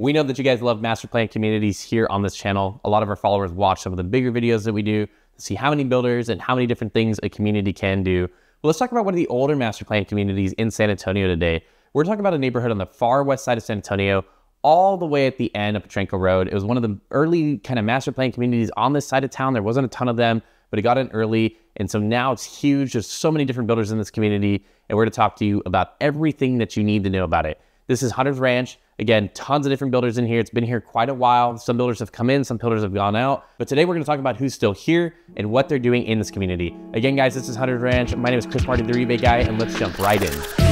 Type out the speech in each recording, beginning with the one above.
We know that you guys love master plan communities here on this channel. A lot of our followers watch some of the bigger videos that we do to see how many builders and how many different things a community can do. Well, let's talk about one of the older master plan communities in San Antonio today. We're talking about a neighborhood on the far west side of San Antonio, all the way at the end of Potranco Road. It was one of the early kind of master plan communities on this side of town. There wasn't a ton of them, but it got in early. And so now it's huge. There's so many different builders in this community. And we're going to talk to you about everything that you need to know about it. This is Hunter's Ranch. Again, tons of different builders in here. It's been here quite a while. Some builders have come in, some builders have gone out. But today we're gonna talk about who's still here and what they're doing in this community. Again, guys, this is Hunter's Ranch. My name is Chris Marti, the rebate guy, and let's jump right in.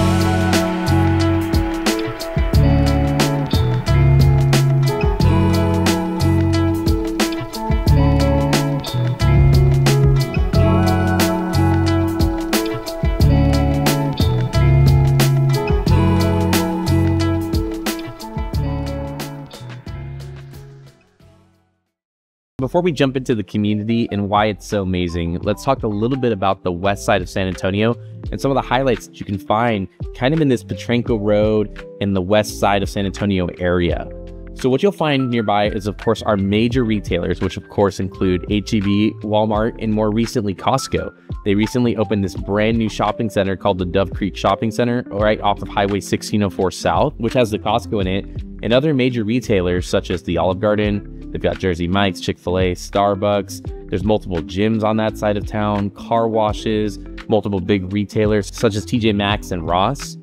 Before we jump into the community and why it's so amazing, let's talk a little bit about the west side of San Antonio and some of the highlights that you can find kind of in this Potranco Road and the west side of San Antonio area. So what you'll find nearby is of course our major retailers, which of course include HEB, Walmart, and more recently Costco. They recently opened this brand new shopping center called the Dove Creek Shopping Center right off of Highway 1604 South, which has the Costco in it, and other major retailers such as the Olive Garden, They've got Jersey Mike's, Chick fil A, Starbucks. There's multiple gyms on that side of town, car washes, multiple big retailers such as TJ Maxx and Ross.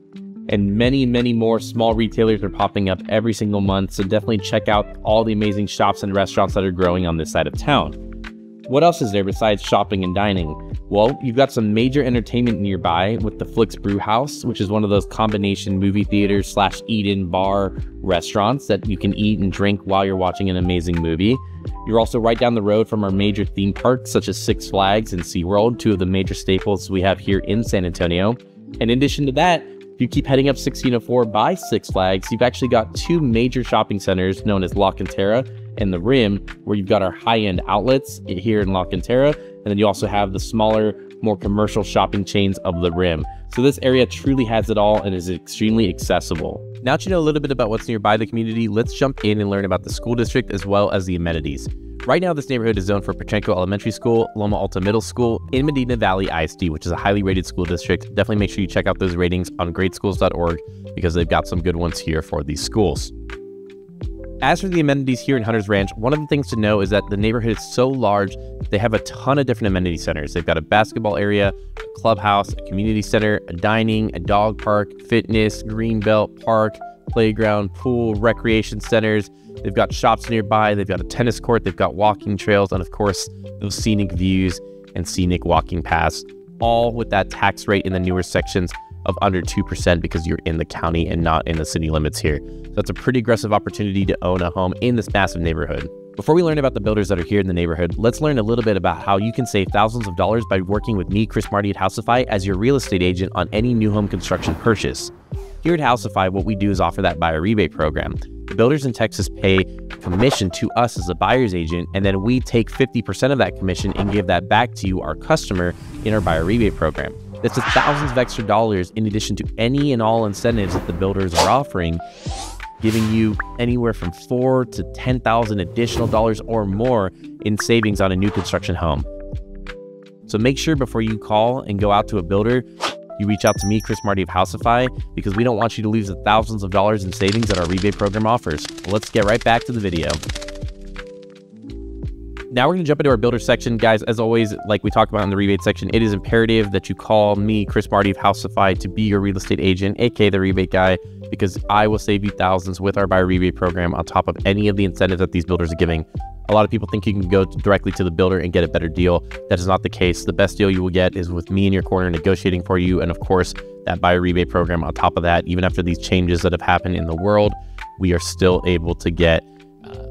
And many, many more small retailers are popping up every single month. So definitely check out all the amazing shops and restaurants that are growing on this side of town. What else is there besides shopping and dining? Well, you've got some major entertainment nearby with the Flix Brewhouse, which is one of those combination movie theaters slash eat-in bar restaurants that you can eat and drink while you're watching an amazing movie. You're also right down the road from our major theme parks such as Six Flags and SeaWorld, two of the major staples we have here in San Antonio. And in addition to that, if you keep heading up 1604 by Six Flags, you've actually got two major shopping centers known as La Cantera and the Rim, where you've got our high-end outlets here in La Cantera, and then you also have the smaller, more commercial shopping chains of the Rim. So this area truly has it all and is extremely accessible. Now that you know a little bit about what's nearby the community, let's jump in and learn about the school district as well as the amenities. Right now, this neighborhood is zoned for Potranco Elementary School, Loma Alta Middle School, in Medina Valley ISD, which is a highly rated school district. Definitely make sure you check out those ratings on greatschools.org because they've got some good ones here for these schools. As for the amenities here in Hunter's Ranch, one of the things to know is that the neighborhood is so large, they have a ton of different amenity centers. They've got a basketball area, a clubhouse, a community center, a dining, a dog park, fitness, greenbelt park, playground, pool, recreation centers. They've got shops nearby, they've got a tennis court, they've got walking trails, and of course, those scenic views and scenic walking paths, all with that tax rate in the newer sections of under 2% because you're in the county and not in the city limits here. So that's a pretty aggressive opportunity to own a home in this massive neighborhood. Before we learn about the builders that are here in the neighborhood, let's learn a little bit about how you can save thousands of dollars by working with me, Chris Marti at Housifi, as your real estate agent on any new home construction purchase. Here at Housifi, what we do is offer that buyer rebate program. The builders in Texas pay commission to us as a buyer's agent, and then we take 50% of that commission and give that back to you, our customer, in our buyer rebate program. That's thousands of extra dollars in addition to any and all incentives that the builders are offering, giving you anywhere from four to ten thousand additional dollars or more in savings on a new construction home. So make sure before you call and go out to a builder, you reach out to me, Chris Marti of Housifi, because we don't want you to lose the thousands of dollars in savings that our rebate program offers. Let's get right back to the video. Now we're going to jump into our builder section. Guys, as always, like we talked about in the rebate section, it is imperative that you call me, Chris Marti of Housifi, to be your real estate agent, aka the rebate guy, because I will save you thousands with our buy rebate program on top of any of the incentives that these builders are giving. A lot of people think you can go directly to the builder and get a better deal. That is not the case. The best deal you will get is with me in your corner negotiating for you. And of course, that buy rebate program on top of that, even after these changes that have happened in the world, we are still able to get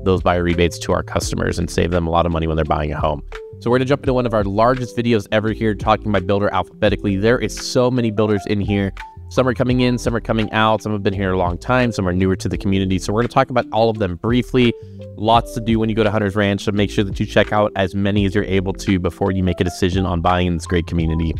those buyer rebates to our customers and save them a lot of money when they're buying a home. So we're going to jump into one of our largest videos ever here talking about builder alphabetically. There is so many builders in here. Some are coming in, some are coming out, some have been here a long time, some are newer to the community. So we're going to talk about all of them briefly. Lots to do when you go to Hunter's Ranch, so make sure that you check out as many as you're able to before you make a decision on buying in this great community.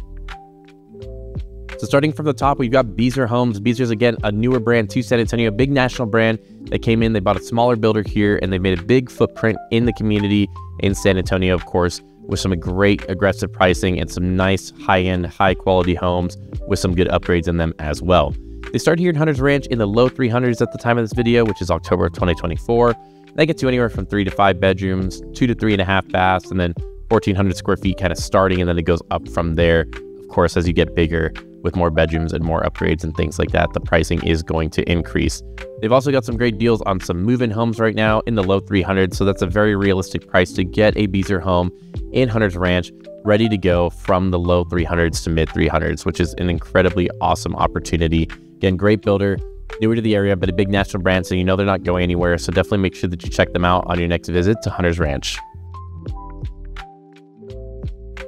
So starting from the top, we've got Beazer Homes. Beazer's again a newer brand to San Antonio, a big national brand. They came in, they bought a smaller builder here, and they made a big footprint in the community in San Antonio, of course, with some great aggressive pricing and some nice high-end, high-quality homes with some good upgrades in them as well. They started here in Hunters Ranch in the low 300s at the time of this video, which is October of 2024. They get to anywhere from three to five bedrooms, two to three and a half baths, and then 1,400 square feet kind of starting, and then it goes up from there. Of course, as you get bigger with more bedrooms and more upgrades and things like that, the pricing is going to increase. They've also got some great deals on some move-in homes right now in the low 300s, so that's a very realistic price to get a Beazer home in Hunters Ranch ready to go from the low 300s to mid 300s, which is an incredibly awesome opportunity. Again, great builder, newer to the area, but a big national brand, so you know they're not going anywhere. So definitely make sure that you check them out on your next visit to Hunters Ranch.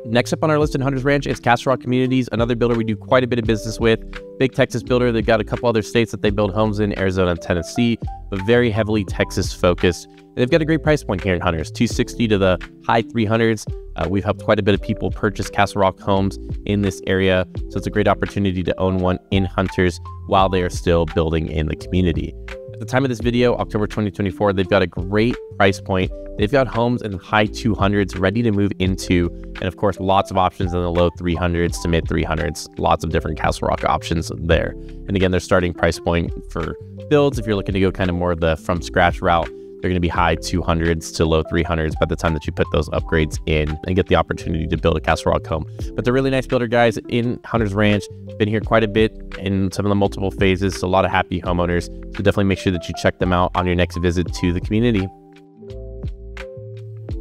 Next up on our list in Hunters Ranch is CastleRock Communities, another builder we do quite a bit of business with. Big Texas builder. They've got a couple other states that they build homes in, Arizona and Tennessee, but very heavily Texas focused. they've got a great price point here in Hunters, 260 to the high 300s. Uh, we've helped quite a bit of people purchase Castle Rock homes in this area, so it's a great opportunity to own one in Hunters while they are still building in the community. At the time of this video, October 2024, they've got a great price point. They've got homes in the high 200s ready to move into, and of course, lots of options in the low 300s to mid 300s. Lots of different CastleRock options there. And again, their starting price point for builds, if you're looking to go kind of more the from scratch route, they're going to be high 200s to low 300s by the time that you put those upgrades in and get the opportunity to build a CastleRock home. But they're really nice builder guys in Hunters Ranch. Been here quite a bit in some of the multiple phases. So a lot of happy homeowners. So definitely make sure that you check them out on your next visit to the community.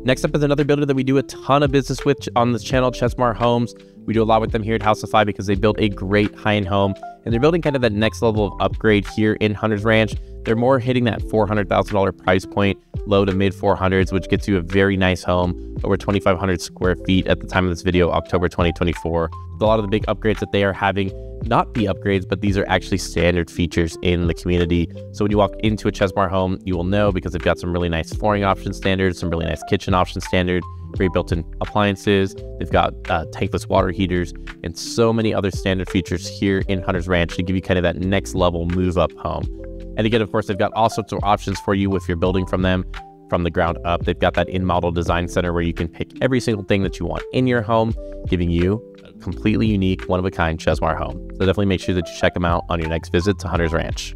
Next up is another builder that we do a ton of business with on this channel, Chesmar Homes. We do a lot with them here at Housifi because they built a great high-end home and they're building kind of that next level of upgrade here in Hunters Ranch. They're more hitting that $400,000 price point, low to mid 400s, which gets you a very nice home, over 2,500 square feet at the time of this video, October 2024. A lot of the big upgrades that they are having, not be upgrades, but these are actually standard features in the community. So when you walk into a Chesmar home, you will know because they've got some really nice flooring option standards, some really nice kitchen option standard, great built-in appliances. They've got uh, tankless water heaters and so many other standard features here in Hunter's Ranch to give you kind of that next level move up home. And again, of course, they've got all sorts of options for you if you're building from them from the ground up. They've got that in model design center where you can pick every single thing that you want in your home, giving you a completely unique, one of a kind Chesmar home. So definitely make sure that you check them out on your next visit to Hunter's Ranch.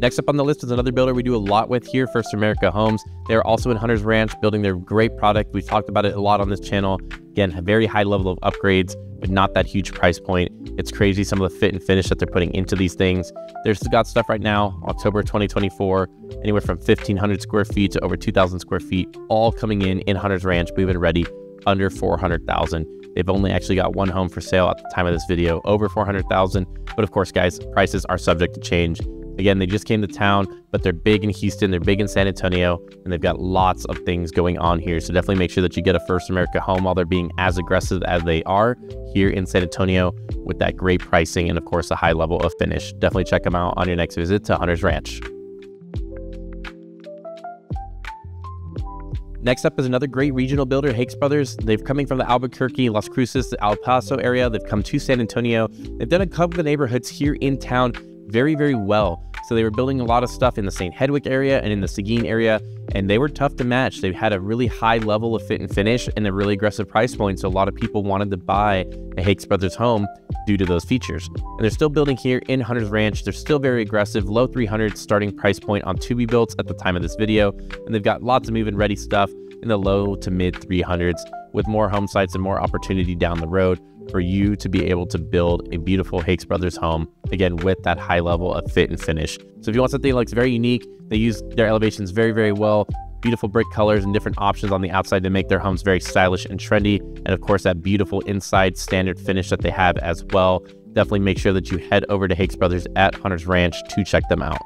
Next up on the list is another builder we do a lot with here, First America Homes. They're also in Hunter's Ranch building their great product. We've talked about it a lot on this channel. Again, a very high level of upgrades, but not that huge price point. It's crazy some of the fit and finish that they're putting into these things. There's got stuff right now, October 2024, anywhere from 1,500 square feet to over 2,000 square feet, all coming in in Hunter's Ranch, moving ready under 400,000. They've only actually got one home for sale at the time of this video, over 400,000. But of course, guys, prices are subject to change. Again, they just came to town, but they're big in Houston, they're big in San Antonio, and they've got lots of things going on here. So definitely make sure that you get a First America home while they're being as aggressive as they are here in San Antonio with that great pricing and, of course, a high level of finish. Definitely check them out on your next visit to Hunter's Ranch. Next up is another great regional builder, Hakes Brothers. They've coming from the Albuquerque, Las Cruces, the El Paso area. They've come to San Antonio. They've done a couple of neighborhoods here in town very, very well. So they were building a lot of stuff in the St. Hedwig area and in the Seguin area, and they were tough to match. They had a really high level of fit and finish and a really aggressive price point. So a lot of people wanted to buy a Hakes Brothers home due to those features. And they're still building here in Hunter's Ranch. They're still very aggressive, low 300 starting price point on to be built at the time of this video. And they've got lots of move-in ready stuff in the low to mid 300s with more home sites and more opportunity down the road for you to be able to build a beautiful Hakes Brothers home, again, with that high level of fit and finish. So if you want something that looks very unique, they use their elevations very, very well. Beautiful brick colors and different options on the outside to make their homes very stylish and trendy. And of course, that beautiful inside standard finish that they have as well. Definitely make sure that you head over to Hakes Brothers at Hunter's Ranch to check them out.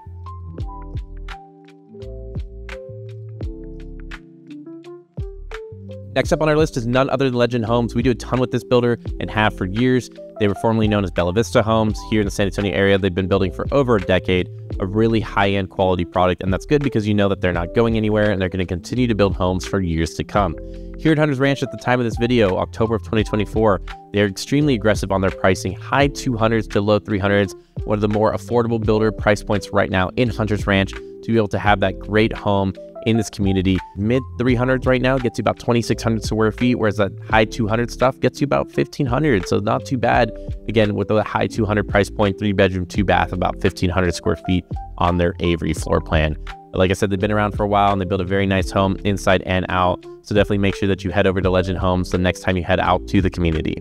Next up on our list is none other than Legend Homes. We do a ton with this builder and have for years. They were formerly known as Bella Vista Homes here in the San Antonio area. They've been building for over a decade, a really high end quality product. And that's good because you know that they're not going anywhere and they're going to continue to build homes for years to come. Here at Hunters Ranch, at the time of this video, October of 2024, they're extremely aggressive on their pricing, high 200s to low 300s, one of the more affordable builder price points right now in Hunters Ranch to be able to have that great home in this community. Mid 300s right now gets you about 2,600 square feet, whereas that high 200 stuff gets you about 1,500. So not too bad. Again, with the high 200 price point, three bedroom, two bath, about 1,500 square feet on their Avery floor plan. Like I said, they've been around for a while and they built a very nice home inside and out. So definitely make sure that you head over to Legend Homes the next time you head out to the community.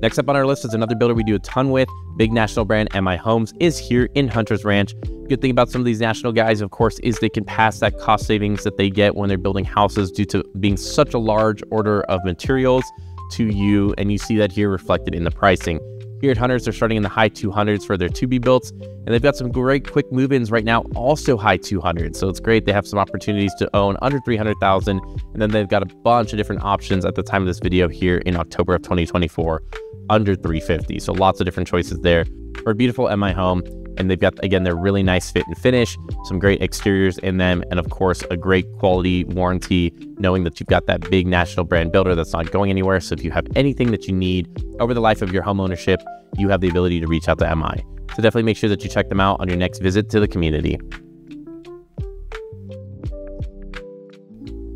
Next up on our list is another builder we do a ton with. Big national brand MI Homes is here in Hunters Ranch. Good thing about some of these national guys, of course, is they can pass that cost savings that they get when they're building houses due to being such a large order of materials to you. And you see that here reflected in the pricing. Here at Hunters, they're starting in the high 200s for their to be builds, and they've got some great quick move ins right now, also high 200s. So it's great. They have some opportunities to own under 300,000, and then they've got a bunch of different options at the time of this video here in October of 2024 under 350. So lots of different choices there for a beautiful MI home. And they've got, again, their really nice fit and finish, some great exteriors in them, and of course, a great quality warranty, knowing that you've got that big national brand builder that's not going anywhere. So if you have anything that you need over the life of your home ownership, you have the ability to reach out to MI. So definitely make sure that you check them out on your next visit to the community.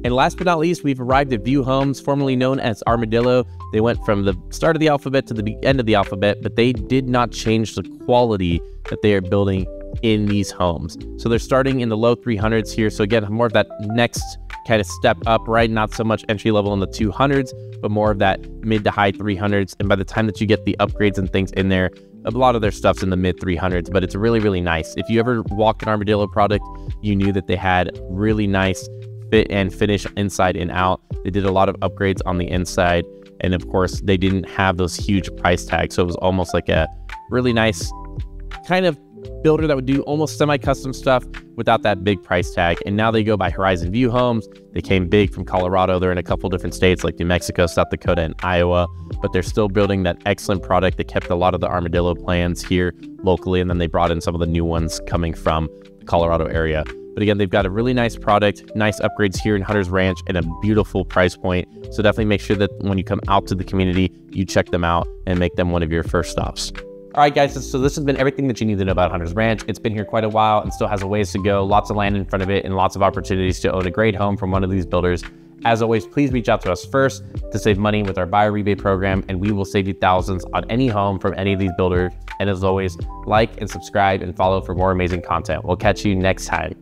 And last but not least, we've arrived at View Homes, formerly known as Armadillo. They went from the start of the alphabet to the end of the alphabet, but they did not change the quality that they are building in these homes. So they're starting in the low 300s here. So again, more of that next kind of step up, right? Not so much entry level in the 200s, but more of that mid to high 300s. And by the time that you get the upgrades and things in there, a lot of their stuff's in the mid 300s, but it's really, really nice. If you ever walked an Armadillo product, you knew that they had really nice fit and finish inside and out. They did a lot of upgrades on the inside. And of course, they didn't have those huge price tags. So it was almost like a really nice kind of builder that would do almost semi-custom stuff without that big price tag. And now they go by Horizon View Homes. They came big from Colorado. They're in a couple different states like New Mexico, South Dakota, and Iowa, but they're still building that excellent product. They kept a lot of the Armadillo plans here locally, and then they brought in some of the new ones coming from the Colorado area. But again, they've got a really nice product, nice upgrades here in Hunters Ranch, and a beautiful price point. So definitely make sure that when you come out to the community, you check them out and make them one of your first stops. All right, guys, so this has been everything that you need to know about Hunters Ranch. It's been here quite a while and still has a ways to go, lots of land in front of it, and lots of opportunities to own a great home from one of these builders. As always, please reach out to us first to save money with our buyer rebate program, and we will save you thousands on any home from any of these builders. And as always, like and subscribe and follow for more amazing content. We'll catch you next time.